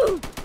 Ooh.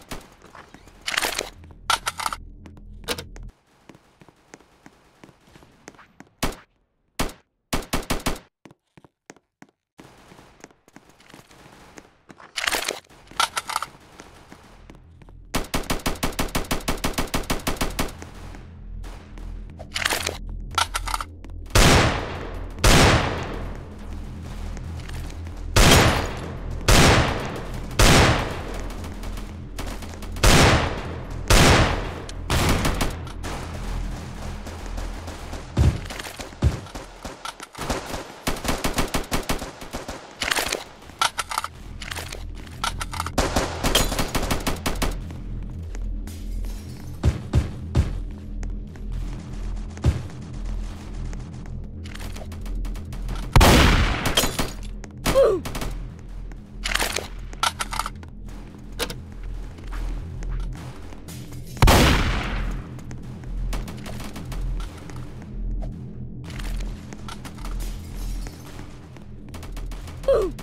Ooh.